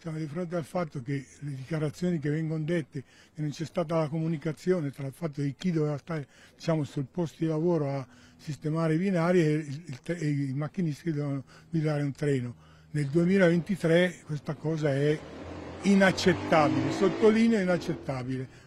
siamo di fronte al fatto che le dichiarazioni che vengono dette, che non c'è stata la comunicazione tra il fatto di chi doveva stare diciamo, sul posto di lavoro a sistemare i binari e, il, e i macchinisti che dovevano guidare un treno. Nel 2023 questa cosa è inaccettabile, sottolineo inaccettabile